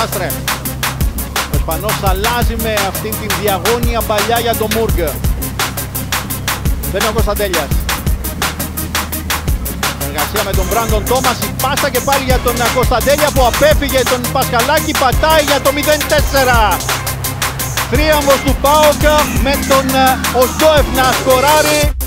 κατάστρε. Ο Ισπανός αλλάζει με αυτήν την διαγώνια παλιά για τον Μούργκ. Μπαίνει ο Κωνσταντέλιας. Εργασία με τον Μπράντον Τόμας, η πάσα και πάλι για τον Κωνσταντέλια που απέφυγε τον Πασχαλάκη, πατάει για το 0-4. Τρίαμβος του Πάοκα με τον ε, Οσδόεφ να σκοράρει.